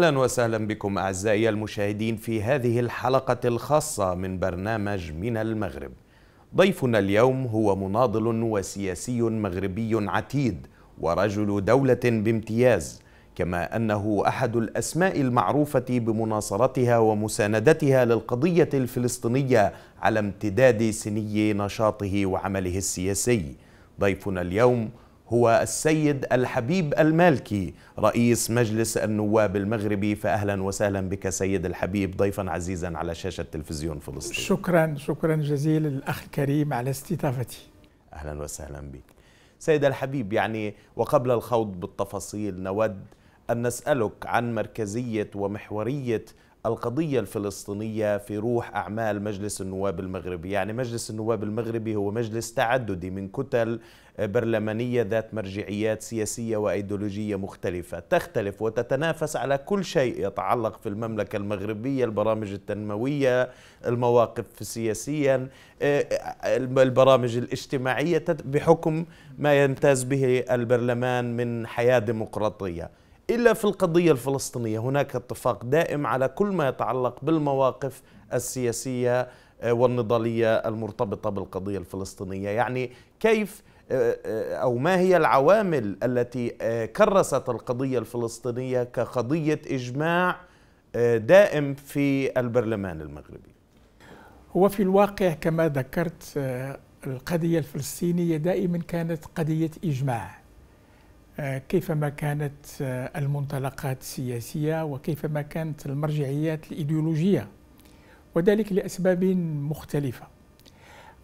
أهلا وسهلا بكم أعزائي المشاهدين في هذه الحلقة الخاصة من برنامج من المغرب. ضيفنا اليوم هو مناضل وسياسي مغربي عتيد ورجل دولة بامتياز كما أنه أحد الأسماء المعروفة بمناصرتها ومساندتها للقضية الفلسطينية على امتداد سني نشاطه وعمله السياسي. ضيفنا اليوم هو السيد الحبيب المالكي رئيس مجلس النواب المغربي. فأهلا وسهلا بك سيد الحبيب ضيفا عزيزا على شاشة تلفزيون فلسطين شكرا شكرا جزيلا الأخ الكريم على استضافتي. أهلا وسهلا بك. سيد الحبيب يعني وقبل الخوض بالتفاصيل نود أن نسألك عن مركزية ومحورية القضية الفلسطينية في روح أعمال مجلس النواب المغربي. يعني مجلس النواب المغربي هو مجلس تعددي من كتل برلمانية ذات مرجعيات سياسية وأيديولوجية مختلفة. تختلف وتتنافس على كل شيء يتعلق في المملكة المغربية البرامج التنموية المواقف سياسيا البرامج الاجتماعية بحكم ما يمتاز به البرلمان من حياة ديمقراطية. إلا في القضية الفلسطينية. هناك اتفاق دائم على كل ما يتعلق بالمواقف السياسية والنضالية المرتبطة بالقضية الفلسطينية. يعني كيف أو ما هي العوامل التي كرست القضية الفلسطينية كقضية إجماع دائم في البرلمان المغربي؟ هو في الواقع كما ذكرت القضية الفلسطينية دائما كانت قضية إجماع. كيفما كانت المنطلقات السياسية وكيفما كانت المرجعيات الإيديولوجية وذلك لأسباب مختلفة.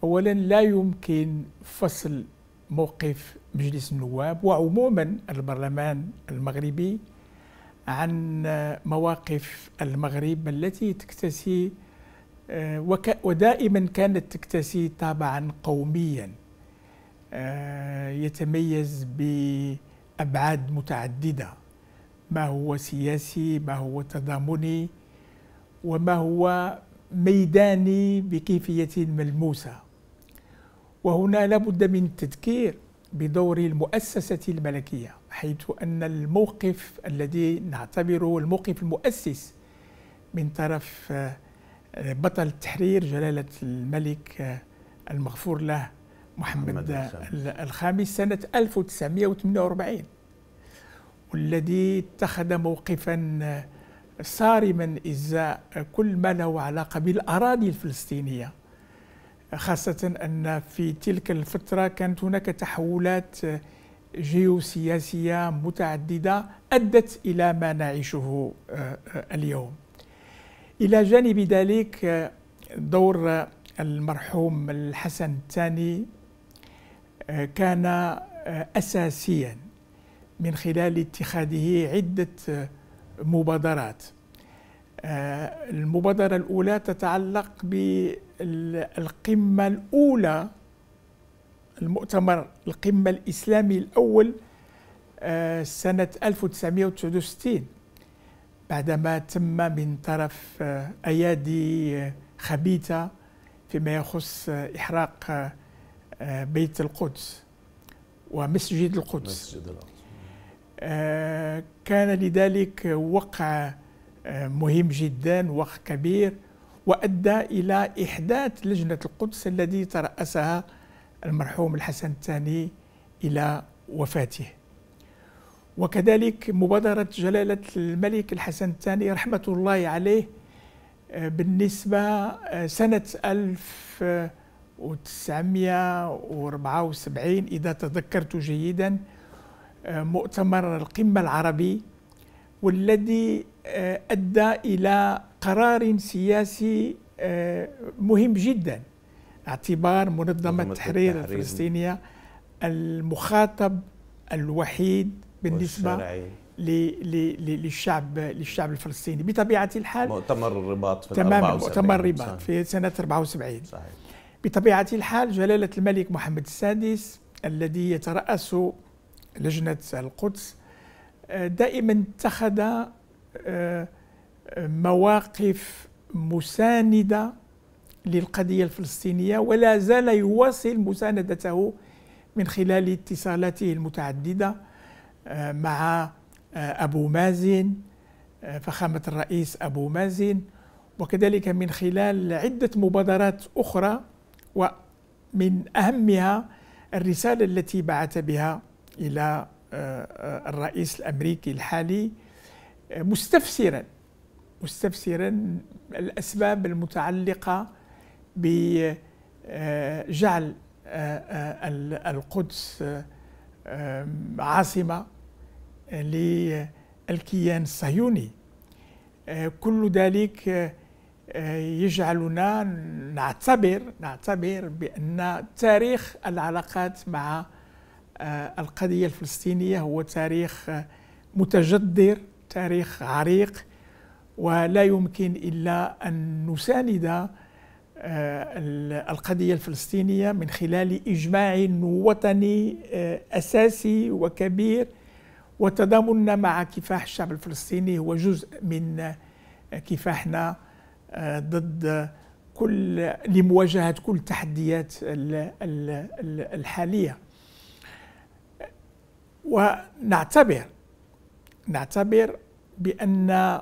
أولا لا يمكن فصل موقف مجلس النواب وعموما البرلمان المغربي عن مواقف المغرب التي تكتسي ودائما كانت تكتسي طابعا قوميا. يتميز بأبعاد متعددة. ما هو سياسي؟ ما هو تضامني؟ وما هو ميداني بكيفية ملموسة؟ وهنا لابد من التذكير بدور المؤسسة الملكية حيث أن الموقف الذي نعتبره الموقف المؤسس من طرف بطل التحرير جلالة الملك المغفور له. محمد, الخامس سنة 1948 والذي اتخذ موقفا صارما إزاء كل ما له علاقة بالأراضي الفلسطينية. خاصة أن في تلك الفترة كانت هناك تحولات جيوسياسية متعددة أدت إلى ما نعيشه اليوم. إلى جانب ذلك دور المرحوم الحسن الثاني كان اساسيا من خلال اتخاذه عدة مبادرات. المبادرة الأولى تتعلق بالقمة الأولى المؤتمر القمة الإسلامي الأول سنة 1969 بعدما تم من طرف أيادي خبيثة فيما يخص إحراق بيت القدس ومسجد القدس. مسجد القدس. كان لذلك وقع مهم جدا وقع كبير وأدى إلى إحداث لجنة القدس الذي ترأسها المرحوم الحسن الثاني إلى وفاته. وكذلك مبادرة جلالة الملك الحسن الثاني رحمة الله عليه بالنسبة سنة 1974 إذا تذكرت جيدا مؤتمر القمة العربي والذي أدى إلى قرار سياسي مهم جدا اعتبار منظمة التحرير. الفلسطينية المخاطب الوحيد بالنسبة للشعب للشعب الفلسطيني. بطبيعة الحال مؤتمر الرباط في تمام مؤتمر الرباط في سنة 74 صحيح. بطبيعة الحال جلالة الملك محمد السادس الذي يترأس لجنة القدس دائما اتخذ مواقف مساندة للقضية الفلسطينية ولا زال يواصل مساندته من خلال اتصالاته المتعددة مع أبو مازن فخامة الرئيس أبو مازن وكذلك من خلال عدة مبادرات أخرى ومن أهمها الرسالة التي بعث بها إلى الرئيس الأمريكي الحالي مستفسرا مستفسرا الأسباب المتعلقة بجعل القدس عاصمة للكيان الصهيوني. كل ذلك يجعلنا نعتبر نعتبر بأن تاريخ العلاقات مع القضية الفلسطينية هو تاريخ متجذر تاريخ عريق ولا يمكن إلا أن نساند القضية الفلسطينية من خلال إجماع وطني أساسي وكبير. وتضامننا مع كفاح الشعب الفلسطيني هو جزء من كفاحنا ضد كل لمواجهة كل التحديات الحالية. ونعتبر نعتبر بأن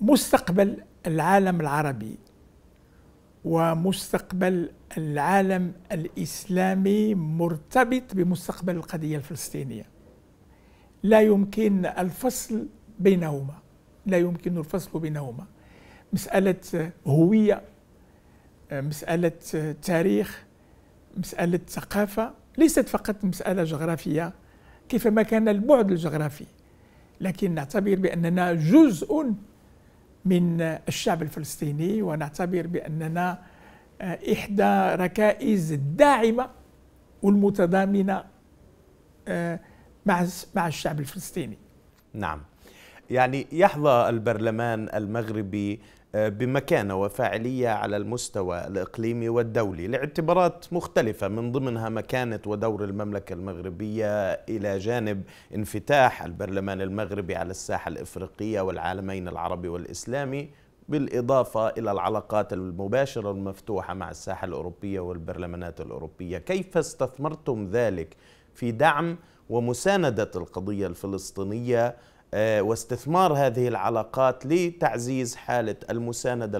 مستقبل العالم العربي ومستقبل العالم الإسلامي مرتبط بمستقبل القضية الفلسطينية. لا يمكن الفصل بينهما. لا يمكن الفصل بينهما مسألة هوية مسألة تاريخ مسألة ثقافة ليست فقط مسألة جغرافية كيفما كان البعد الجغرافي لكن نعتبر بأننا جزء من الشعب الفلسطيني ونعتبر بأننا إحدى ركائز الداعمة والمتضامنة مع مع الشعب الفلسطيني. نعم. يعني يحظى البرلمان المغربي بمكانة وفاعلية على المستوى الإقليمي والدولي لاعتبارات مختلفة من ضمنها مكانة ودور المملكة المغربية إلى جانب انفتاح البرلمان المغربي على الساحة الإفريقية والعالمين العربي والإسلامي بالإضافة إلى العلاقات المباشرة المفتوحه مع الساحة الأوروبية والبرلمانات الأوروبية، كيف استثمرتم ذلك في دعم ومساندة القضية الفلسطينية آه، واستثمار هذه العلاقات لتعزيز حالة المساندة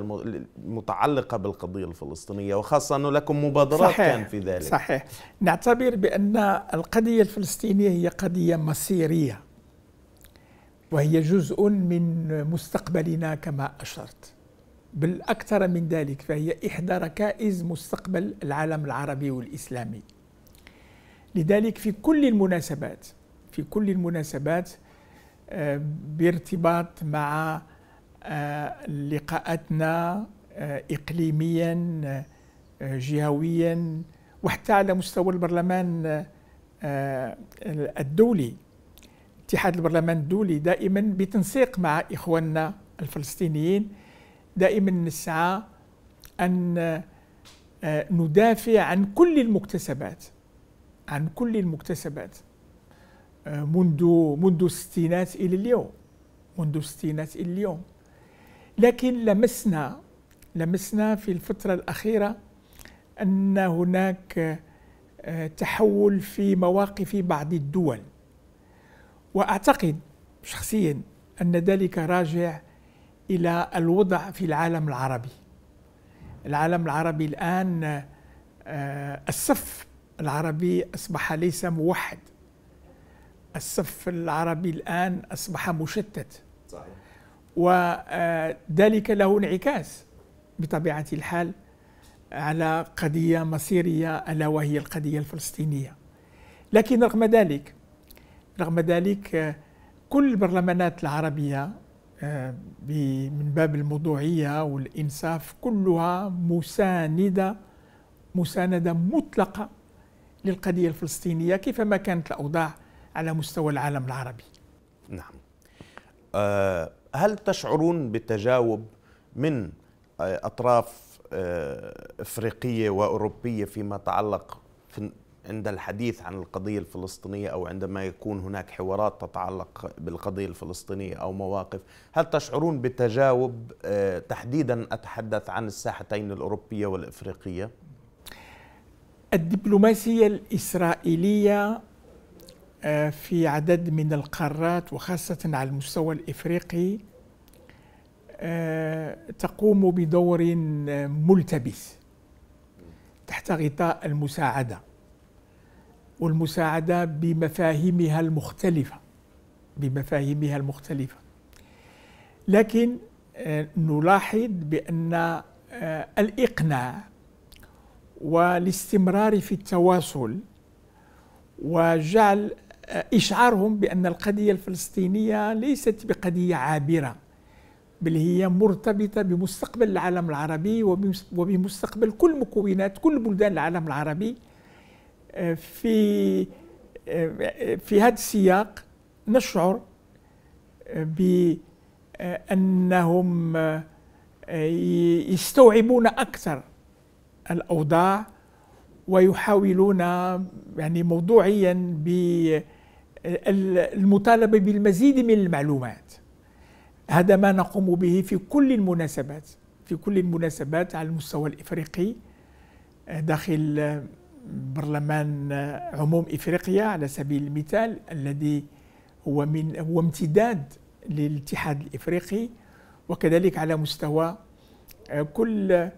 المتعلقة بالقضية الفلسطينية وخاصة أنه لكم مبادرات صحيح كان في ذلك. صحيح. نعتبر بأن القضية الفلسطينية هي قضية مصيرية وهي جزء من مستقبلنا كما أشرت. بل أكثر من ذلك فهي إحدى ركائز مستقبل العالم العربي والإسلامي. لذلك في كل المناسبات في كل المناسبات بارتباط مع آه، لقاءاتنا آه، اقليميا آه، جهويا وحتى على مستوى البرلمان الدولي. اتحاد البرلمان الدولي دائما بتنسيق مع إخواننا الفلسطينيين دائما نسعى أن ندافع عن كل المكتسبات عن كل المكتسبات. منذ منذ الستينات إلى اليوم منذ الستينات إلى اليوم. لكن لمسنا لمسنا في الفترة الأخيرة أن هناك آه، تحول في مواقف بعض الدول. وأعتقد شخصيا أن ذلك راجع إلى الوضع في العالم العربي. العالم العربي الآن آه، الصف العربي أصبح ليس موحد. الصف العربي الآن أصبح مشتت صحيح. وذلك له انعكاس بطبيعة الحال على قضية مصيرية ألا وهي القضية الفلسطينية لكن رغم ذلك رغم ذلك كل البرلمانات العربية من باب الموضوعية والإنصاف كلها مساندة مساندة مطلقة للقضية الفلسطينية كيفما كانت الأوضاع على مستوى العالم العربي. نعم. أه هل تشعرون بالتجاوب من آه، أطراف أه إفريقية وأوروبية فيما يتعلق في عند الحديث عن القضية الفلسطينية أو عندما يكون هناك حوارات تتعلق بالقضية الفلسطينية أو مواقف؟ هل تشعرون بالتجاوب أه تحديدا أتحدث عن الساحتين الأوروبية والإفريقية؟ الدبلوماسية الإسرائيلية آه، في عدد من القارات وخاصة على المستوى الإفريقي آه، تقوم بدور ملتبس تحت غطاء المساعدة والمساعدة بمفاهيمها المختلفة بمفاهيمها المختلفة. لكن آه، نلاحظ بأن آه، الإقناع والاستمرار في التواصل وجعل آه، إشعارهم بأن القضية الفلسطينية ليست بقضية عابرة بل هي مرتبطة بمستقبل العالم العربي وبمستقبل كل مكونات كل بلدان العالم العربي في في هذا السياق نشعر بأنهم يستوعبون أكثر الأوضاع ويحاولون يعني موضوعيا بالمطالبة بالمزيد من المعلومات. هذا ما نقوم به في كل المناسبات في كل المناسبات على المستوى الإفريقي داخل برلمان عموم إفريقيا على سبيل المثال الذي هو من هو امتداد للاتحاد الإفريقي وكذلك على مستوى آه، كل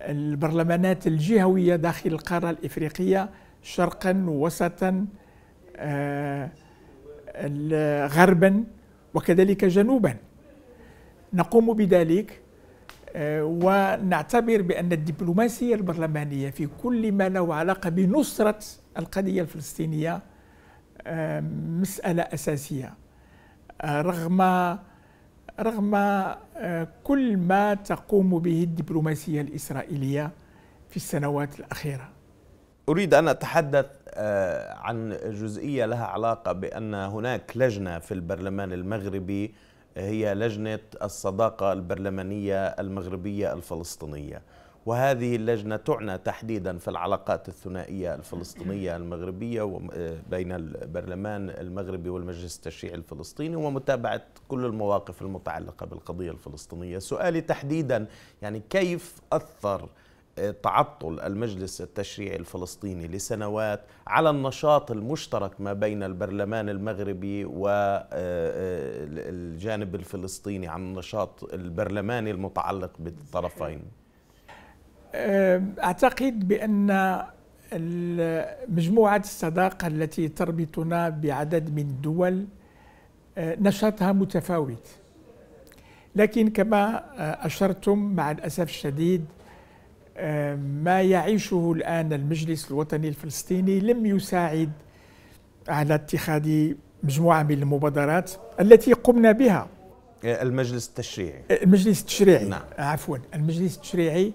البرلمانات الجهوية داخل القارة الإفريقية شرقا ووسطا آه، غربا وكذلك جنوبا نقوم بذلك آه، ونعتبر بأن الدبلوماسية البرلمانية في كل ما له علاقة بنصرة القضية الفلسطينية مسألة أساسية رغم رغم آه، كل ما تقوم به الدبلوماسية الإسرائيلية في السنوات الأخيرة. أريد أن أتحدث آه، عن جزئية لها علاقة بأن هناك لجنة في البرلمان المغربي هي لجنة الصداقة البرلمانية المغربية الفلسطينية. وهذه اللجنة تعنى تحديدا في العلاقات الثنائية الفلسطينية المغربية بين البرلمان المغربي والمجلس التشريعي الفلسطيني ومتابعة كل المواقف المتعلقة بالقضية الفلسطينية سؤالي تحديدا يعني كيف أثر آه، تعطل المجلس التشريعي الفلسطيني لسنوات على النشاط المشترك ما بين البرلمان المغربي والجانب آه، الفلسطيني عن النشاط البرلماني المتعلق بالطرفين. أعتقد بأن مجموعة الصداقة التي تربطنا بعدد من الدول نشاطها متفاوت. لكن كما أشرتم مع الأسف الشديد ما يعيشه الآن المجلس الوطني الفلسطيني لم يساعد على اتخاذ مجموعة من المبادرات التي قمنا بها. المجلس التشريعي. المجلس التشريعي. نعم. عفوا المجلس التشريعي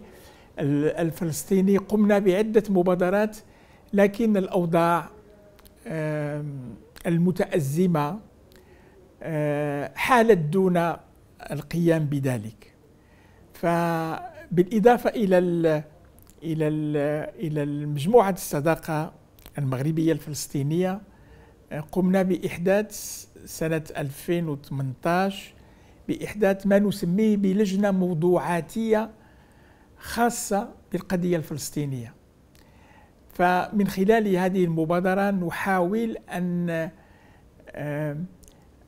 الفلسطيني قمنا بعدة مبادرات لكن الأوضاع المتأزمة حالت دون القيام بذلك. فبالإضافة إلى ال إلى ال إلى المجموعة الصداقة المغربية الفلسطينية قمنا بإحداث سنة 2018 بإحداث ما نسميه بلجنة موضوعاتية خاصة بالقضية الفلسطينية. فمن خلال هذه المبادرة نحاول أن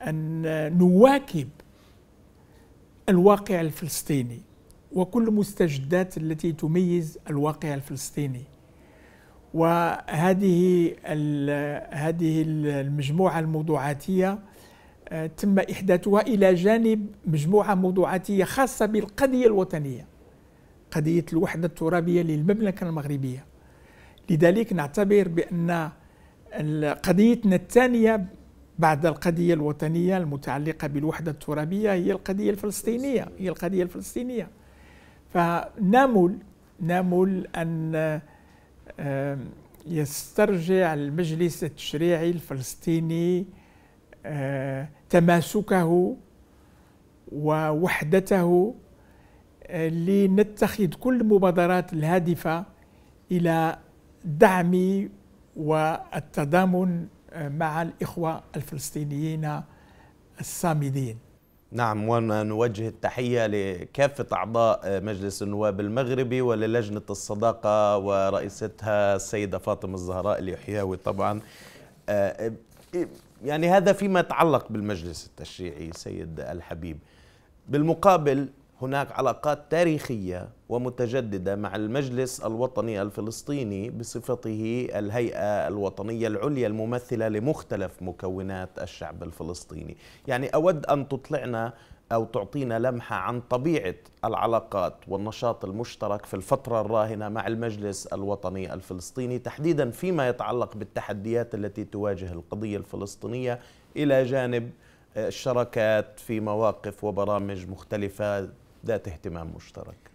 أن نواكب الواقع الفلسطيني. وكل المستجدات التي تميز الواقع الفلسطيني. وهذه هذه المجموعة الموضوعاتية آه، تم إحداثها إلى جانب مجموعة موضوعاتية خاصة بالقضية الوطنية قضية الوحدة الترابية للمملكة المغربية. لذلك نعتبر بأن قضيتنا الثانية بعد القضية الوطنية المتعلقة بالوحدة الترابية هي القضية الفلسطينية هي القضية الفلسطينية. فنامل نامل أن يسترجع المجلس التشريعي الفلسطيني تماسكه ووحدته لنتخذ كل المبادرات الهادفة إلى دعم والتضامن مع الإخوة الفلسطينيين الصامدين. نعم ونوجه التحية لكافة أعضاء مجلس النواب المغربي وللجنة الصداقة ورئيستها السيدة فاطمة الزهراء اليحيوي طبعا. يعني هذا فيما يتعلق بالمجلس التشريعي سيد الحبيب. بالمقابل هناك علاقات تاريخية ومتجددة مع المجلس الوطني الفلسطيني بصفته الهيئة الوطنية العليا الممثلة لمختلف مكونات الشعب الفلسطيني. يعني أود أن تطلعنا أو تعطينا لمحة عن طبيعة العلاقات والنشاط المشترك في الفترة الراهنة مع المجلس الوطني الفلسطيني تحديدا فيما يتعلق بالتحديات التي تواجه القضية الفلسطينية إلى جانب الشراكات في مواقف وبرامج مختلفة ذات اهتمام مشترك.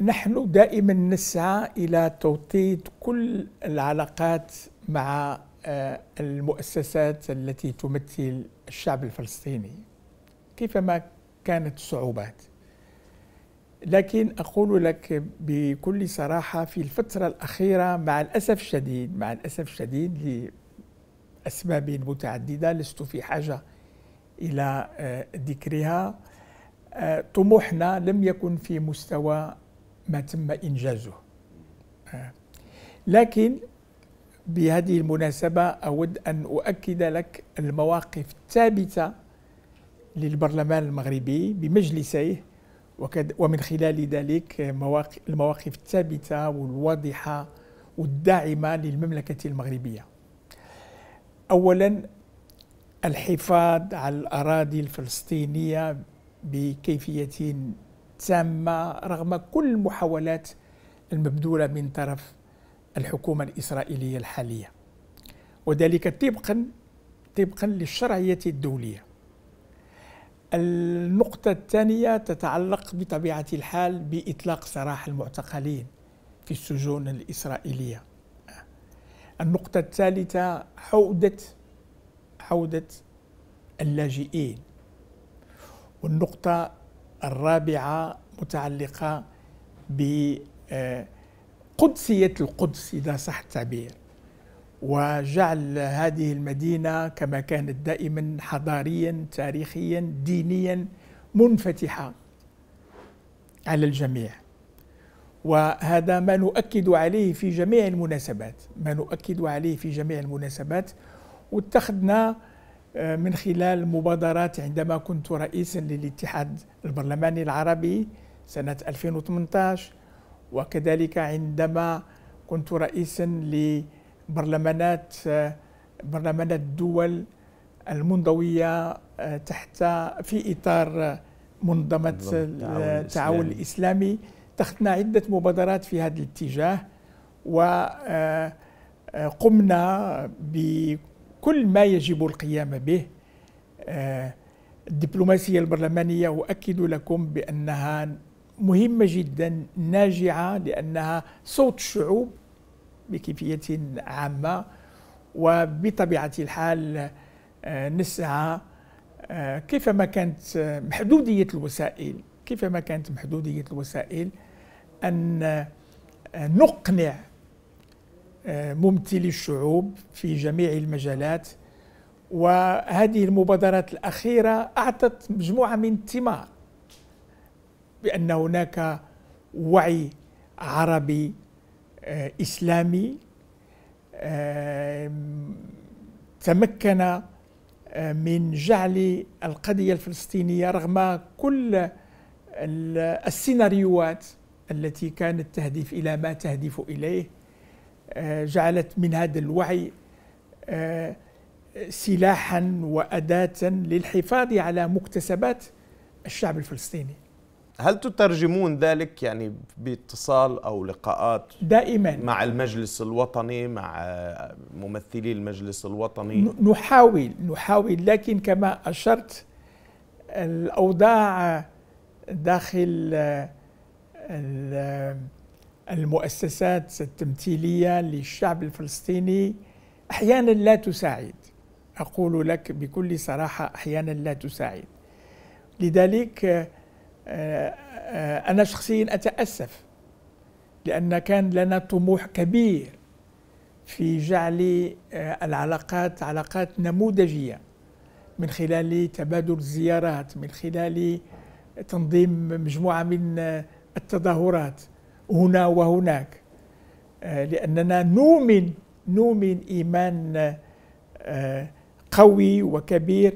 نحن دائما نسعى إلى توطيد كل العلاقات مع آه، المؤسسات التي تمثل الشعب الفلسطيني كيفما كانت الصعوبات لكن أقول لك بكل صراحة في الفترة الأخيرة مع الأسف الشديد مع الأسف الشديد لأسباب متعددة لست في حاجة إلى آه، ذكرها. آه، طموحنا لم يكن في مستوى ما تم إنجازه. لكن بهذه المناسبة أود أن أؤكد لك المواقف الثابتة للبرلمان المغربي بمجلسيه ومن خلال ذلك المواقف الثابتة والواضحة والداعمة للمملكة المغربية. أولا الحفاظ على الأراضي الفلسطينية بكيفية تامة رغم كل المحاولات المبذولة من طرف الحكومة الإسرائيلية الحالية. وذلك طبقا طبقا للشرعية الدولية. النقطة الثانية تتعلق بطبيعة الحال بإطلاق سراح المعتقلين في السجون الإسرائيلية. النقطة الثالثة عودة عودة اللاجئين. والنقطة الرابعة متعلقة بقدسية القدس إذا صح التعبير. وجعل هذه المدينة كما كانت دائما حضاريا تاريخيا دينيا منفتحة على الجميع. وهذا ما نؤكد عليه في جميع المناسبات. ما نؤكد عليه في جميع المناسبات. واتخذنا آه، من خلال مبادرات عندما كنت رئيسا للاتحاد البرلماني العربي سنة 2018 وكذلك عندما كنت رئيسا لبرلمانات آه، برلمانات الدول المنضوية آه، تحت في إطار منظمة التعاون الإسلامي. اتخذنا عدة مبادرات في هذا الاتجاه وقمنا ب كل ما يجب القيام به آه، الدبلوماسية البرلمانية أؤكد لكم بأنها مهمة جدا ناجعة لأنها صوت الشعوب بكيفية عامة وبطبيعة الحال آه، نسعى آه، كيفما كانت محدودية الوسائل كيفما كانت محدودية الوسائل أن نقنع ممثلي الشعوب في جميع المجالات وهذه المبادرات الأخيرة أعطت مجموعة من الثمار بأن هناك وعي عربي آه، إسلامي آه، تمكن آه، من جعل القضية الفلسطينية رغم كل السيناريوهات التي كانت تهدف إلى ما تهدف إليه. جعلت من هذا الوعي آه، سلاحا وأداة للحفاظ على مكتسبات الشعب الفلسطيني. هل تترجمون ذلك يعني باتصال أو لقاءات دائما. مع المجلس الوطني مع ممثلي المجلس الوطني؟ نحاول نحاول لكن كما أشرت الأوضاع داخل المؤسسات التمثيلية للشعب الفلسطيني أحيانا لا تساعد. أقول لك بكل صراحة أحيانا لا تساعد. لذلك آه، آه، أنا شخصيا أتأسف لأن كان لنا طموح كبير في جعل آه، العلاقات علاقات نموذجية من خلال تبادل الزيارات من خلال تنظيم مجموعة من التظاهرات. هنا وهناك. آه، لأننا نؤمن نؤمن إيمان قوي وكبير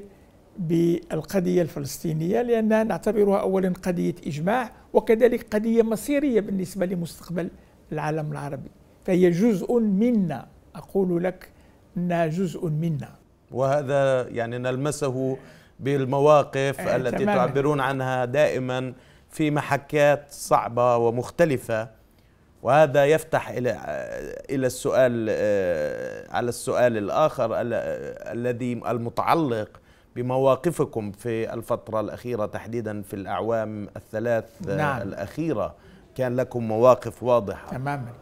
بالقضية الفلسطينية لانها نعتبرها اولا قضية إجماع وكذلك قضية مصيرية بالنسبة لمستقبل العالم العربي. فهي جزء منا. أقول لك إنها جزء منا. وهذا يعني نلمسه بالمواقف آه التي تماماً. تعبرون عنها دائما. في محكات صعبة ومختلفة. وهذا يفتح إلى إلى السؤال آه، على السؤال الآخر الذي المتعلق بمواقفكم في الفترة الأخيرة تحديدا في الأعوام الثلاث نعم. الأخيرة. كان لكم مواقف واضحة. تماما.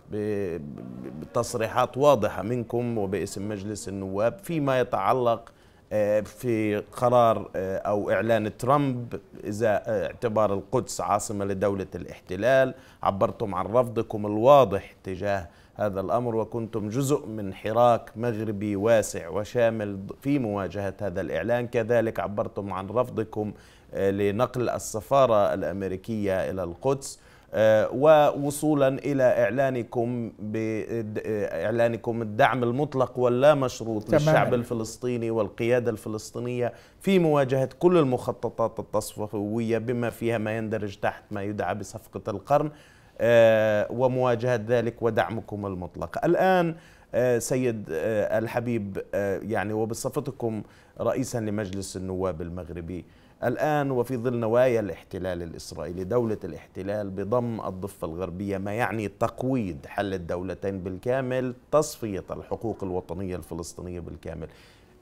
بتصريحات واضحة منكم وباسم مجلس النواب فيما يتعلق في قرار آه، أو إعلان ترامب إذا آه، اعتبار القدس عاصمة لدولة الاحتلال. عبرتم عن رفضكم الواضح تجاه هذا الأمر وكنتم جزء من حراك مغربي واسع وشامل في مواجهة هذا الإعلان. كذلك عبرتم عن رفضكم لنقل السفارة الأمريكية إلى القدس. آه، ووصولا إلى إعلانكم باعلانكم الدعم المطلق واللا مشروط تمام. للشعب الفلسطيني والقيادة الفلسطينية في مواجهة كل المخططات التصفوية بما فيها ما يندرج تحت ما يدعى بصفقة القرن آه، ومواجهة ذلك ودعمكم المطلق. الآن آه، سيد الحبيب يعني وبصفتكم رئيسا لمجلس النواب المغربي الآن وفي ظل نوايا الاحتلال الإسرائيلي دولة الاحتلال بضم الضفة الغربية ما يعني تقويض حل الدولتين بالكامل تصفية الحقوق الوطنية الفلسطينية بالكامل.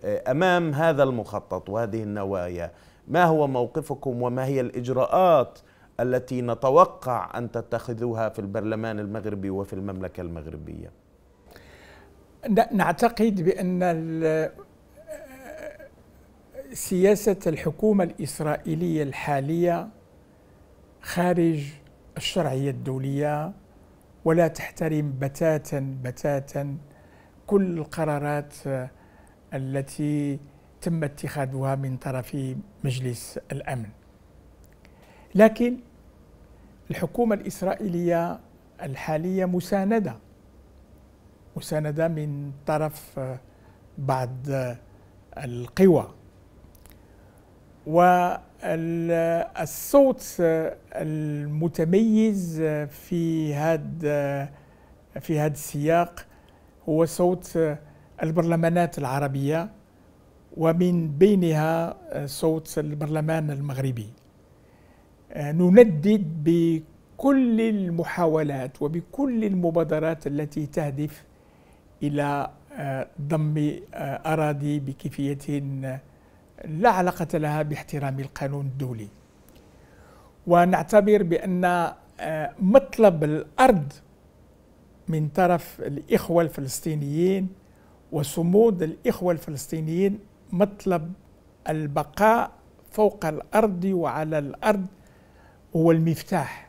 أمام هذا المخطط وهذه النوايا ما هو موقفكم وما هي الإجراءات التي نتوقع أن تتخذوها في البرلمان المغربي وفي المملكة المغربية؟ نعتقد بأن سياسة الحكومة الإسرائيلية الحالية خارج الشرعية الدولية ولا تحترم بتاتا بتاتا كل القرارات التي تم اتخاذها من طرف مجلس الأمن. لكن الحكومة الإسرائيلية الحالية مساندة مساندة من طرف بعض القوى والصوت المتميز في هذا في هذا السياق هو صوت البرلمانات العربية ومن بينها صوت البرلمان المغربي. نندد بكل المحاولات وبكل المبادرات التي تهدف إلى ضم أراضي بكيفية لا علاقة لها باحترام القانون الدولي. ونعتبر بأن آه، مطلب الأرض من طرف الإخوة الفلسطينيين وصمود الإخوة الفلسطينيين مطلب البقاء فوق الأرض وعلى الأرض هو المفتاح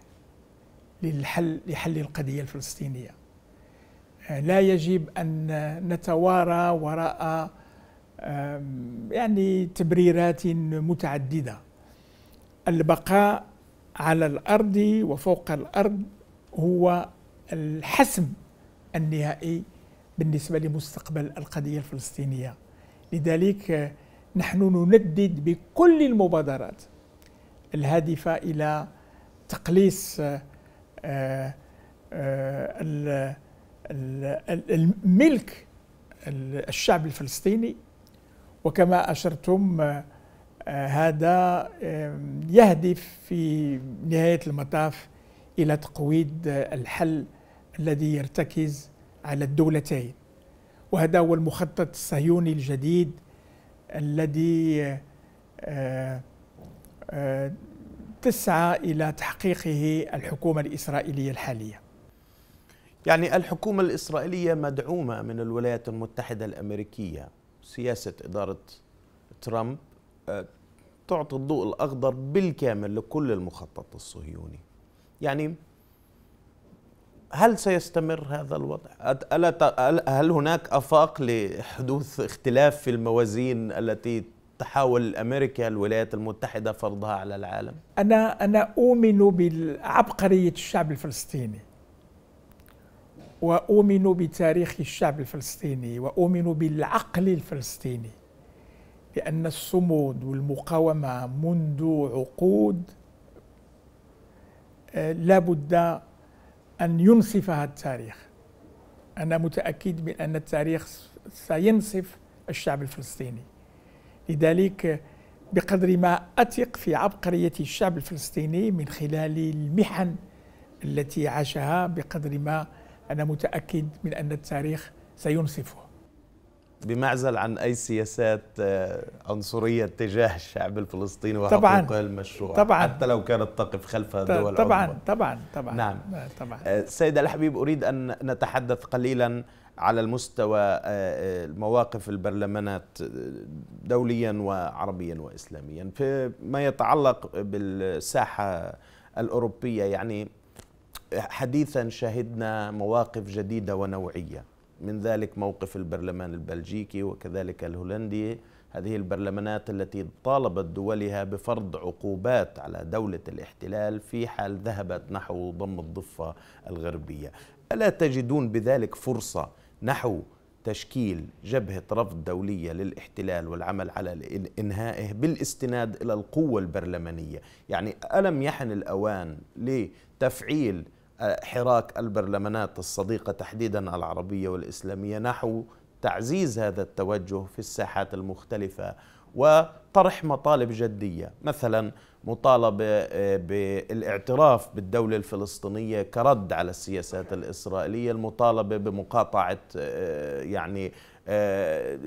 للحل لحل القضية الفلسطينية. آه، لا يجب أن نتوارى وراء يعني تبريرات متعددة. البقاء على الأرض وفوق الأرض هو الحسم النهائي بالنسبة لمستقبل القضية الفلسطينية. لذلك نحن نندد بكل المبادرات الهادفة إلى تقليص آه، آه، الملك الشعب الفلسطيني وكما أشرتم آه، هذا يهدف في نهاية المطاف إلى تقويض الحل الذي يرتكز على الدولتين. وهذا هو المخطط الصهيوني الجديد الذي آه، آه، تسعى إلى تحقيقه الحكومة الإسرائيلية الحالية. يعني الحكومة الإسرائيلية مدعومة من الولايات المتحدة الأمريكية. سياسة إدارة ترامب آه، تعطي الضوء الأخضر بالكامل لكل المخطط الصهيوني يعني هل سيستمر هذا الوضع؟ هل هناك آفاق لحدوث اختلاف في الموازين التي تحاول أمريكا الولايات المتحدة فرضها على العالم؟ أنا أنا أؤمن بعبقرية الشعب الفلسطيني وأؤمن بتاريخ الشعب الفلسطيني وأؤمن بالعقل الفلسطيني لأن الصمود والمقاومة منذ عقود آه، لا بد أن ينصفها التاريخ. أنا متأكد من أن التاريخ سينصف الشعب الفلسطيني. لذلك بقدر ما أثق في عبقرية الشعب الفلسطيني من خلال المحن التي عاشها بقدر ما أنا متأكد من أن التاريخ سينصفه. بمعزل عن أي سياسات آه، عنصرية تجاه الشعب الفلسطيني وحقوقه المشروعة طبعا. حتى لو كانت تقف خلف دول طبعا طبعا طبعا طبعا. نعم. طبعا. آه، سيد الحبيب أريد أن نتحدث قليلا على المستوى آه، مواقف البرلمانات دوليا وعربيا وإسلاميا. فيما يتعلق بالساحة الأوروبية يعني حديثا شهدنا مواقف جديدة ونوعية. من ذلك موقف البرلمان البلجيكي وكذلك الهولندي. هذه البرلمانات التي طالبت دولها بفرض عقوبات على دولة الاحتلال في حال ذهبت نحو ضم الضفة الغربية. ألا تجدون بذلك فرصة نحو تشكيل جبهة رفض دولية للاحتلال والعمل على إنهائه بالاستناد إلى القوة البرلمانية؟ يعني ألم يحن الأوان لتفعيل حراك البرلمانات الصديقة تحديدا العربية والإسلامية نحو تعزيز هذا التوجه في الساحات المختلفة وطرح مطالب جدية. مثلا مطالبة آه، بالاعتراف بالدولة الفلسطينية كرد على السياسات الإسرائيلية المطالبة بمقاطعة آه، يعني آه،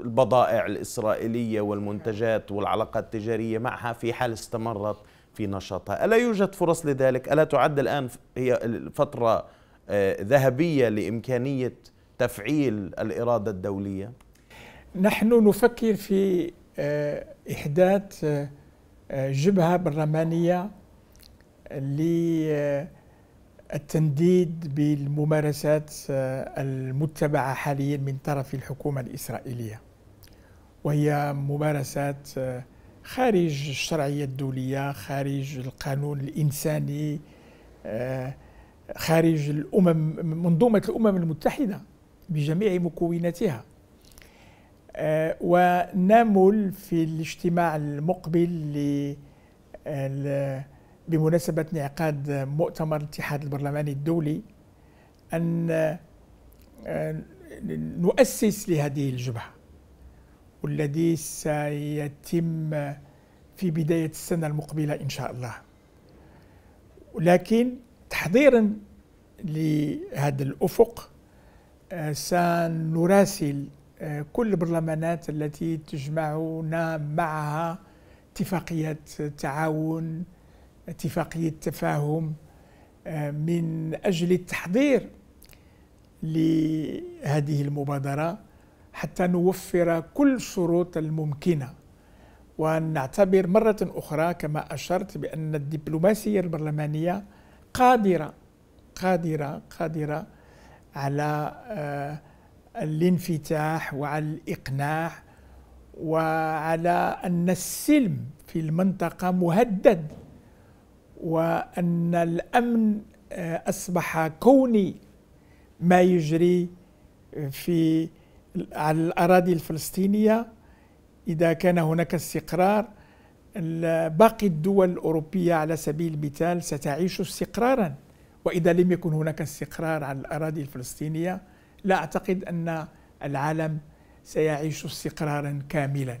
البضائع الإسرائيلية والمنتجات والعلاقات التجارية معها في حال استمرت. في نشاطها. ألا يوجد فرص لذلك؟ ألا تعد الآن هي فترة آه، ذهبية لإمكانية تفعيل الإرادة الدولية؟ نحن نفكر في آه، إحداث آه، جبهة برلمانية للتنديد بالممارسات المتبعة حاليا من طرف الحكومة الإسرائيلية وهي ممارسات خارج الشرعية الدولية خارج القانون الإنساني آه، خارج الأمم منظومة الأمم المتحدة بجميع مكوناتها. آه، ونامل في الاجتماع المقبل بمناسبة انعقاد مؤتمر الاتحاد البرلماني الدولي أن آه، نؤسس لهذه الجبهة. والذي سيتم في بداية السنة المقبلة إن شاء الله. ولكن تحضيرا لهذا الأفق آه، سنراسل آه، كل البرلمانات التي تجمعنا معها اتفاقية تعاون اتفاقية تفاهم آه، من أجل التحضير لهذه المبادرة. حتى نوفر كل الشروط الممكنة. ونعتبر مرة أخرى كما أشرت بأن الدبلوماسية البرلمانية قادرة قادرة قادرة على آه، الانفتاح وعلى الإقناع وعلى أن السلم في المنطقة مهدد وأن الأمن آه، أصبح كوني ما يجري في على الأراضي الفلسطينية إذا كان هناك استقرار باقي الدول الأوروبية على سبيل المثال ستعيش استقرارا. وإذا لم يكن هناك استقرار على الأراضي الفلسطينية لا أعتقد أن العالم سيعيش استقرارا كاملا.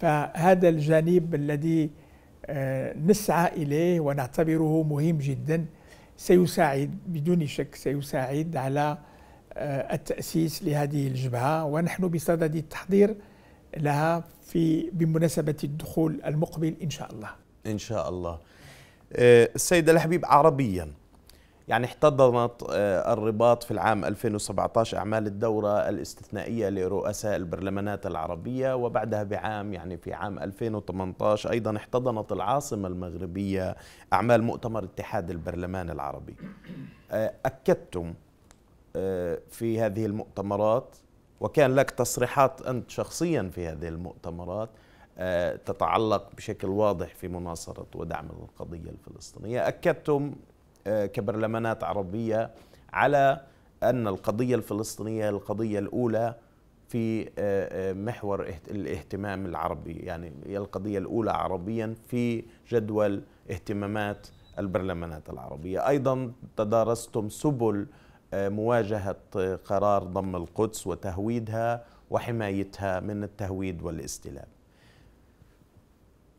فهذا الجانب الذي آه، نسعى إليه ونعتبره مهم جدا سيساعد بدون شك سيساعد على التأسيس لهذه الجبهة ونحن بصدد التحضير لها في بمناسبة الدخول المقبل إن شاء الله. إن شاء الله. آه، السيد الحبيب عربيا يعني احتضنت آه، الرباط في العام 2017 أعمال الدورة الاستثنائية لرؤساء البرلمانات العربية وبعدها بعام يعني في عام 2018 أيضا احتضنت العاصمة المغربية أعمال مؤتمر اتحاد البرلمان العربي. أكدتم في هذه المؤتمرات وكان لك تصريحات أنت شخصيا في هذه المؤتمرات آه، تتعلق بشكل واضح في مناصرة ودعم القضية الفلسطينية. أكدتم آه، كبرلمانات عربية على أن القضية الفلسطينية القضية الأولى في محور الاهتمام العربي. يعني هي القضية الأولى عربيا في جدول اهتمامات البرلمانات العربية. أيضا تدارستم سبل مواجهة قرار ضم القدس وتهويدها وحمايتها من التهويد والاستلام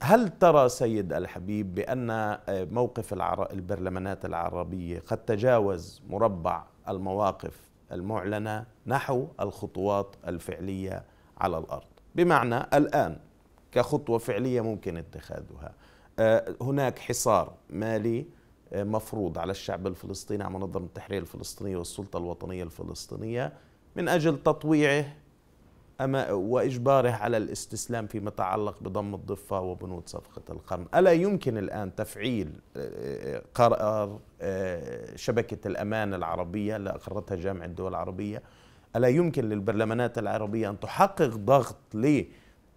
هل ترى سيد الحبيب بأن موقف البرلمانات العربية قد تجاوز مربع المواقف المعلنة نحو الخطوات الفعلية على الأرض؟ بمعنى الآن كخطوة فعلية ممكن اتخاذها. هناك حصار مالي مفروض على الشعب الفلسطيني على منظمة التحرير الفلسطينية والسلطة الوطنية الفلسطينية من أجل تطويعه وإجباره على الاستسلام فيما يتعلق بضم الضفة وبنود صفقة القرن. ألا يمكن الآن تفعيل قرار شبكة الأمان العربية؟ اللي أقرتها جامعة الدول العربية. ألا يمكن للبرلمانات العربية أن تحقق ضغط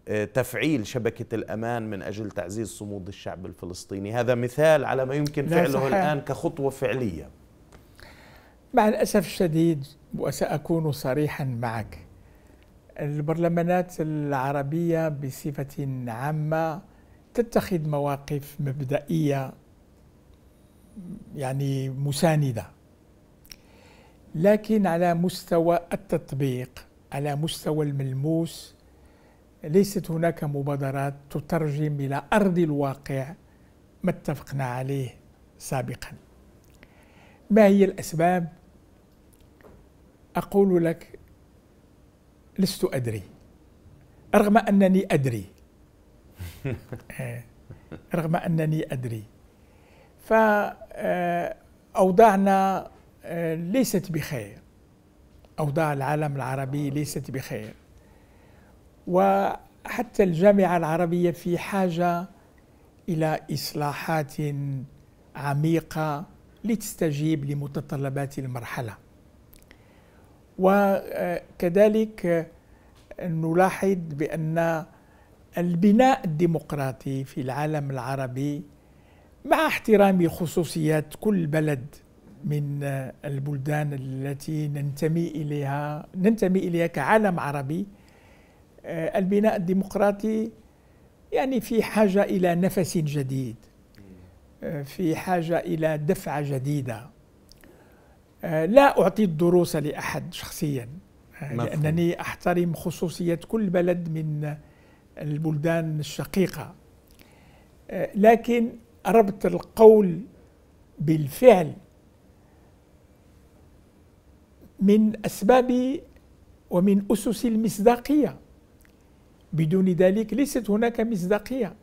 لتفعيل شبكة الأمان من أجل تعزيز صمود الشعب الفلسطيني. هذا مثال على ما يمكن فعله صحيح. الآن كخطوة فعلية. مع الأسف الشديد وسأكون صريحا معك البرلمانات العربية بصفة عامة تتخذ مواقف مبدئية يعني مساندة. لكن على مستوى التطبيق على مستوى الملموس ليست هناك مبادرات تترجم إلى أرض الواقع ما اتفقنا عليه سابقا. ما هي الأسباب؟ أقول لك لست أدري. رغم أنني أدري. رغم أنني أدري. فأوضاعنا ليست بخير. أوضاع العالم العربي ليست بخير. وحتى الجامعة العربية في حاجة إلى إصلاحات عميقة لتستجيب لمتطلبات المرحلة. وكذلك نلاحظ بأن البناء الديمقراطي في العالم العربي مع احترام خصوصيات كل بلد من البلدان التي ننتمي إليها ننتمي إليها كعالم عربي البناء الديمقراطي يعني في حاجة إلى نفس جديد في حاجة إلى دفعة جديدة. لا أعطي الدروس لأحد شخصيا لأنني أحترم خصوصية كل بلد من البلدان الشقيقة. لكن ربط القول بالفعل من أسباب ومن أسس المصداقية. بدون ذلك ليست هناك مصداقية.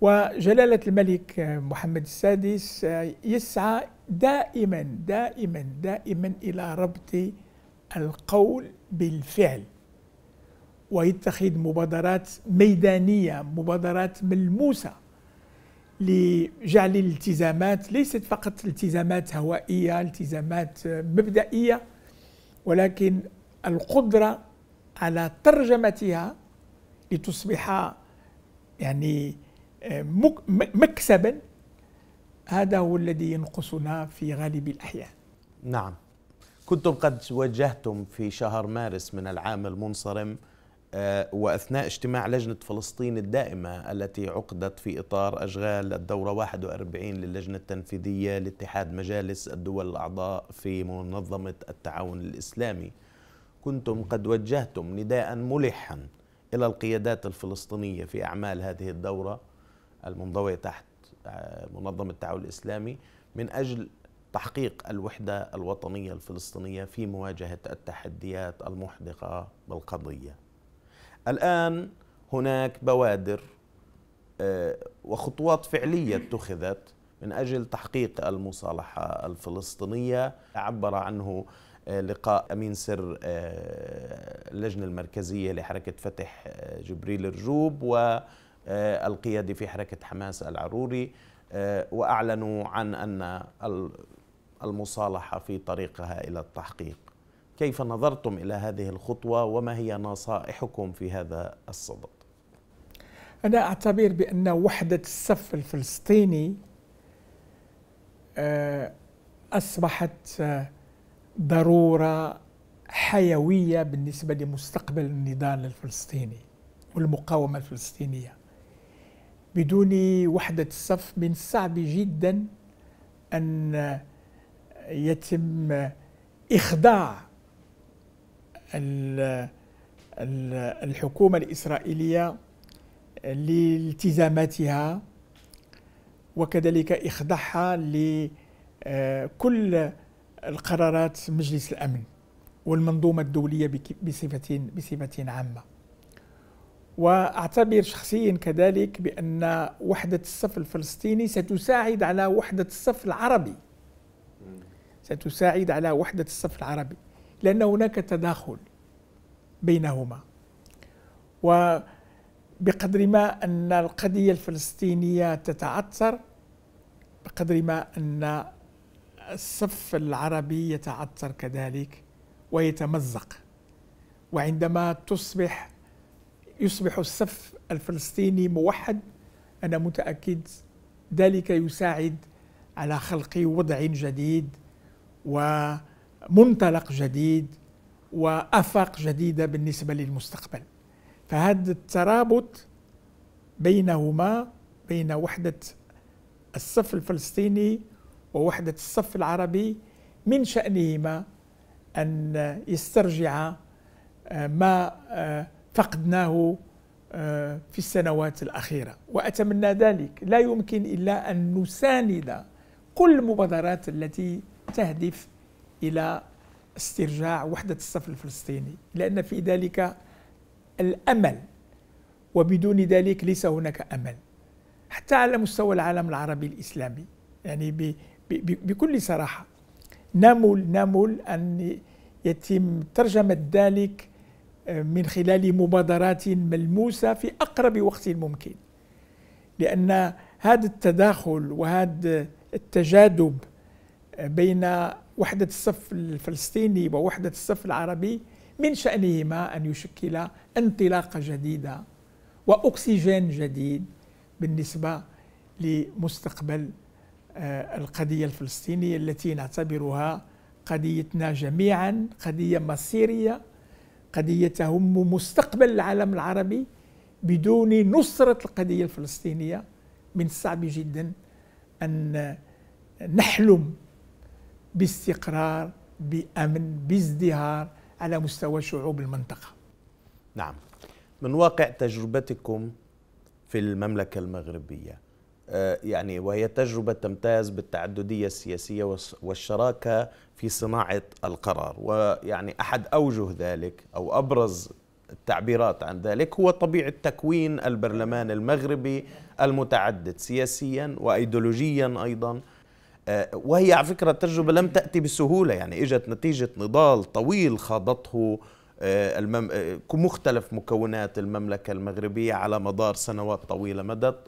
وجلالة الملك محمد السادس يسعى دائما دائما دائما إلى ربط القول بالفعل. ويتخذ مبادرات ميدانية مبادرات ملموسة لجعل الالتزامات ليست فقط التزامات هوائية التزامات مبدئية ولكن القدرة على ترجمتها لتصبح يعني مكسبا. هذا هو الذي ينقصنا في غالب الأحيان. نعم. كنتم قد وجهتم في شهر مارس من العام المنصرم آه، وأثناء اجتماع لجنة فلسطين الدائمة التي عقدت في إطار أشغال الدورة 41 للجنة التنفيذية لاتحاد مجالس الدول الأعضاء في منظمة التعاون الإسلامي. كنتم قد وجهتم نداء ملحا إلى القيادات الفلسطينية في أعمال هذه الدورة المنضوية تحت منظمة التعاون الإسلامي من أجل تحقيق الوحدة الوطنية الفلسطينية في مواجهة التحديات المحدقة بالقضية. الآن هناك بوادر آه، وخطوات فعلية اتخذت من أجل تحقيق المصالحة الفلسطينية. عبر عنه آه، لقاء أمين سر آه، اللجنة المركزية لحركة فتح جبريل الرجوب و آه، القيادي في حركة حماس العروري آه، وأعلنوا عن أن المصالحة في طريقها إلى التحقيق. كيف نظرتم إلى هذه الخطوة وما هي نصائحكم في هذا الصدد؟ أنا أعتبر بأن وحدة الصف الفلسطيني آه، أصبحت ضرورة حيوية بالنسبة لمستقبل النضال الفلسطيني والمقاومة الفلسطينية. بدون وحدة الصف من الصعب جدا أن يتم إخضاع الحكومة الإسرائيلية لالتزاماتها وكذلك إخضاعها لكل القرارات مجلس الأمن والمنظومة الدولية بصفه بصفه عامة. وأعتبر شخصيا كذلك بأن وحدة الصف الفلسطيني ستساعد على وحدة الصف العربي. ستساعد على وحدة الصف العربي لأن هناك تداخل بينهما. وبقدر ما أن القضية الفلسطينية تتعثر بقدر ما أن الصف العربي يتعثر كذلك ويتمزق. وعندما تصبح يصبح الصف الفلسطيني موحد أنا متأكد ذلك يساعد على خلق وضع جديد ومنطلق جديد وآفاق جديدة بالنسبة للمستقبل. فهذا الترابط بينهما بين وحدة الصف الفلسطيني ووحدة الصف العربي من شأنهما أن يسترجع آه، ما آه، فقدناه آه، في السنوات الأخيرة. وأتمنى ذلك. لا يمكن إلا أن نساند كل المبادرات التي تهدف إلى استرجاع وحدة الصف الفلسطيني لأن في ذلك الأمل وبدون ذلك ليس هناك أمل. حتى على مستوى العالم العربي الإسلامي يعني بكل صراحة. نامل نامل أن يتم ترجمة ذلك آه، من خلال مبادرات ملموسة في أقرب وقت ممكن. لأن هذا التداخل وهذا التجاذب آه، بين وحدة الصف الفلسطيني ووحدة الصف العربي من شأنهما أن يشكل انطلاقة جديدة وأكسجين جديد بالنسبة لمستقبل آه، القضية الفلسطينية التي نعتبرها قضيتنا جميعا قضية مصيرية قضية تهم مستقبل العالم العربي بدون نصرة القضية الفلسطينية من الصعب جدا أن نحلم باستقرار بأمن بازدهار على مستوى شعوب المنطقة. نعم. من واقع تجربتكم في المملكة المغربية آه، يعني وهي تجربة تمتاز بالتعددية السياسية والشراكة في صناعة القرار ويعني أحد أوجه ذلك أو أبرز التعبيرات عن ذلك هو طبيعة تكوين البرلمان المغربي المتعدد سياسيا وأيديولوجيا أيضا آه، وهي على فكرة تجربة لم تأتي بسهولة يعني إجت نتيجة نضال طويل خاضته آه،. آه، مختلف مكونات المملكة المغربية على مدار سنوات طويلة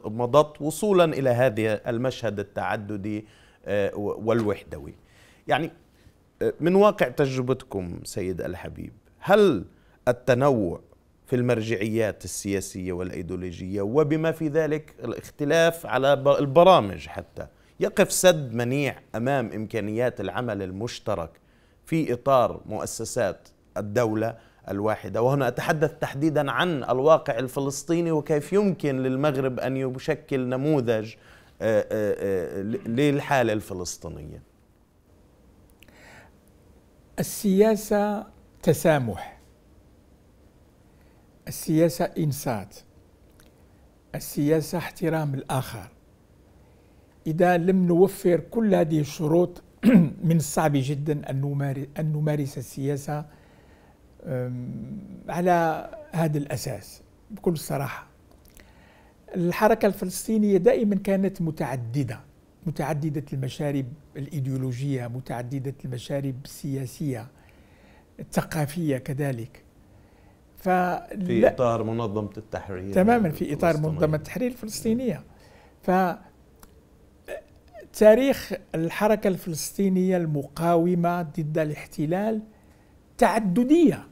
مضت وصولا إلى هذه المشهد التعددي آه، والوحدوي. يعني من واقع تجربتكم سيد الحبيب هل التنوع في المرجعيات السياسية والأيديولوجية وبما في ذلك الاختلاف على البرامج حتى يقف سد منيع أمام إمكانيات العمل المشترك في إطار مؤسسات الدولة الواحدة. وهنا أتحدث تحديدا عن الواقع الفلسطيني وكيف يمكن للمغرب أن يشكل نموذج آه، آه، آه، للحالة الفلسطينية. السياسة تسامح. السياسة إنسات السياسة احترام الآخر. إذا لم نوفر كل هذه الشروط من الصعب جدا أن نمارس السياسة على هذا الأساس بكل صراحة. الحركة الفلسطينية دائما كانت متعددة متعددة المشارب الإيديولوجية متعددة المشارب السياسية الثقافية كذلك. ف في إطار منظمة التحرير تماما في إطار منظمة التحرير الفلسطينية. ف تاريخ الحركة الفلسطينية المقاومة ضد الاحتلال تعددية.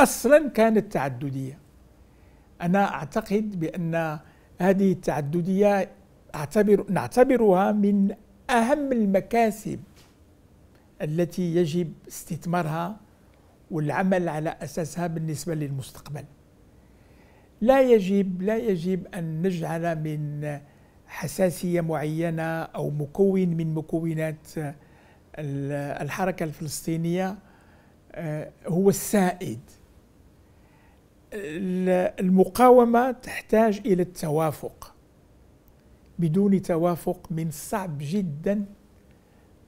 أصلا كانت تعددية. أنا أعتقد بأن هذه التعددية اعتبر نعتبرها من أهم المكاسب التي يجب استثمارها والعمل على أساسها بالنسبة للمستقبل. لا يجب لا يجب أن نجعل من حساسية معينة أو مكون من مكونات الحركة الفلسطينية آه، هو السائد. المقاومة تحتاج إلى التوافق بدون توافق من الصعب جدا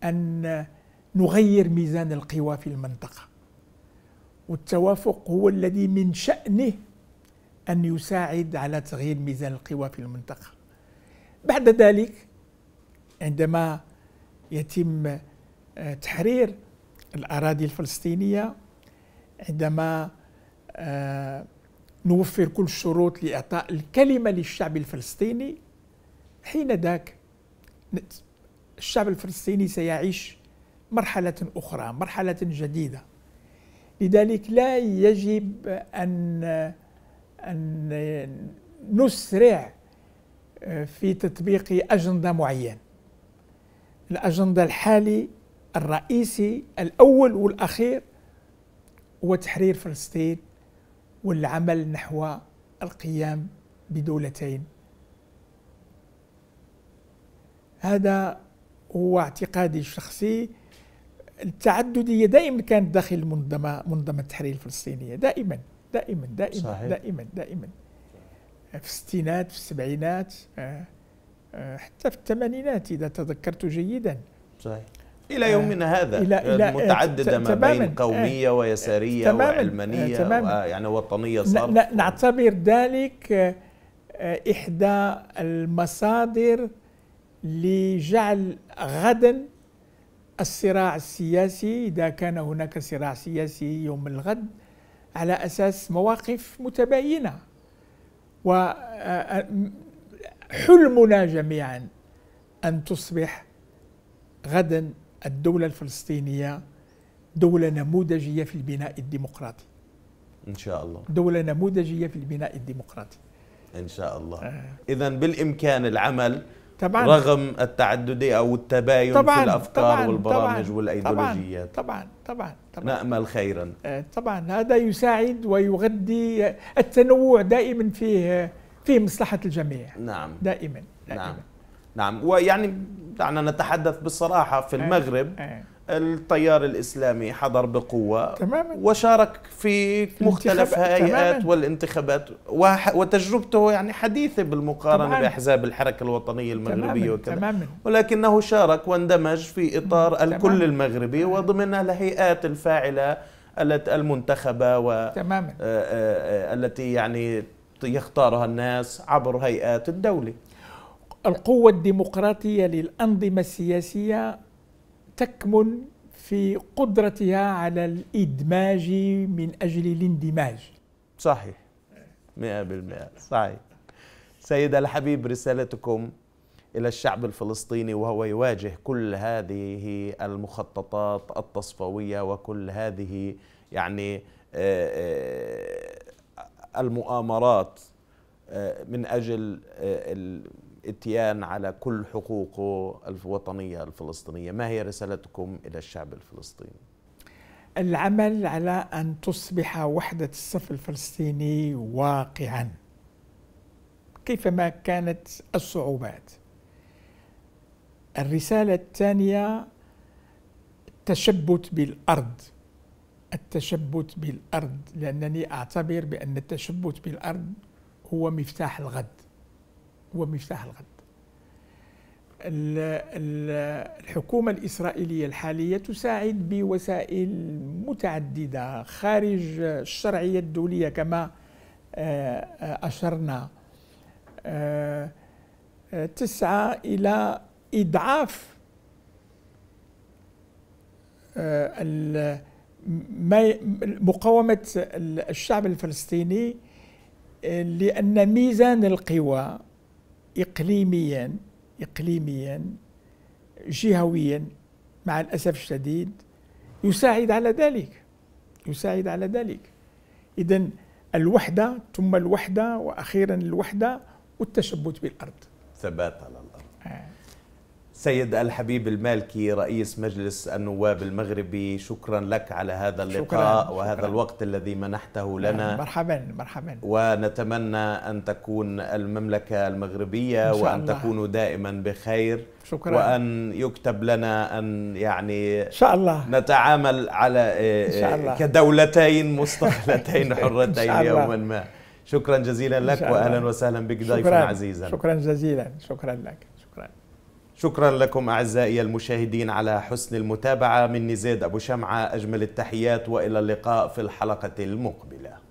أن نغير ميزان القوى في المنطقة. والتوافق هو الذي من شأنه أن يساعد على تغيير ميزان القوى في المنطقة. بعد ذلك عندما يتم آه، تحرير الأراضي الفلسطينية عندما نوفر كل الشروط لإعطاء الكلمة للشعب الفلسطيني. حين ذاك الشعب الفلسطيني سيعيش مرحلة أخرى مرحلة جديدة. لذلك لا يجب أن أن نسرع آه، في تطبيق أجندة معينة. الأجندة الحالي الرئيسي الأول والأخير هو تحرير فلسطين. والعمل نحو القيام بدولتين. هذا هو اعتقادي الشخصي. التعدديه دائما كانت داخل المنظمه منظمة التحرير الفلسطينية. دائما دائما دائما صحيح. دائما دائما. في الستينات في السبعينات آه، آه، حتى في الثمانينات إذا تذكرت جيدا. صحيح. إلى آه، يومنا هذا إلى إلى متعددة ما بين قومية ويسارية وعلمانيه تماماً. يعني وطنية صار نعتبر ذلك إحدى المصادر لجعل غدا الصراع السياسي إذا كان هناك صراع سياسي يوم الغد على أساس مواقف متباينة. وحلمنا جميعا أن تصبح غدا الدولة الفلسطينية دولة نموذجية في البناء الديمقراطي. إن شاء الله. دولة نموذجية في البناء الديمقراطي. إن شاء الله. آه. إذا بالإمكان العمل طبعا. رغم التعددية أو التباين طبعا في الأفكار طبعا والبرامج طبعا والأيديولوجيات. طبعا طبعا طبعا نأمل خيرا. آه، طبعا. هذا يساعد ويغذي التنوع دائما فيه فيه مصلحة الجميع. نعم. دائما, دائما. نعم. نعم ويعني دعنا نتحدث بصراحة في آه، المغرب آه. التيار الإسلامي حضر بقوة تماما وشارك في مختلف هيئات والانتخابات وتجربته يعني حديثة بالمقارنة تمام. بأحزاب الحركة الوطنية المغربية وكذا تماما. ولكنه شارك واندمج في إطار تمام. الكل المغربي وضمن الهيئات الفاعلة المنتخبة و تماما. التي يعني يختارها الناس عبر هيئات الدولة القوة الديمقراطية للأنظمة السياسية تكمن في قدرتها على الإدماج من أجل الاندماج. صحيح. مئة بالمئة. صحيح. سيد الحبيب رسالتكم إلى الشعب الفلسطيني وهو يواجه كل هذه المخططات التصفوية وكل هذه يعني آه، آه، المؤامرات آه، من أجل الاتيان على كل حقوقه الوطنية الفلسطينية. ما هي رسالتكم إلى الشعب الفلسطيني؟ العمل على أن تصبح وحدة الصف الفلسطيني واقعا كيفما كانت الصعوبات. الرسالة الثانية التشبت بالأرض. التشبت بالأرض لأنني أعتبر بأن التشبت بالأرض هو مفتاح الغد. هو مفتاح الغد الحكومة الإسرائيلية الحالية تساعد بوسائل متعددة خارج الشرعية الدولية كما آه، آه، أشرنا. آه، تسعى إلى إضعاف مقاومة الشعب الفلسطيني لأن ميزان القوى إقليميا إقليميا جهويا مع الأسف الشديد يساعد على ذلك. يساعد على ذلك. إذا الوحدة ثم الوحدة وأخيرا الوحدة والتشبت بالأرض. ثبات على. سيد الحبيب المالكي رئيس مجلس النواب المغربي شكرا لك على هذا اللقاء شكرا وهذا شكرا. الوقت الذي منحته لنا. مرحبا مرحبا. ونتمنى أن تكون المملكة المغربية وأن الله. تكونوا دائما بخير. شكرا. وأن يكتب لنا أن يعني إن شاء الله. نتعامل على إن شاء الله. كدولتين مستقلتين حرتين يوما ما. شكرا جزيلا لك واهلا وسهلا بك ضيفا عزيزا. شكرا جزيلا. شكرا لك. شكرا لكم أعزائي المشاهدين على حسن المتابعة. من نزيد أبو شمعة أجمل التحيات وإلى اللقاء في الحلقة المقبلة.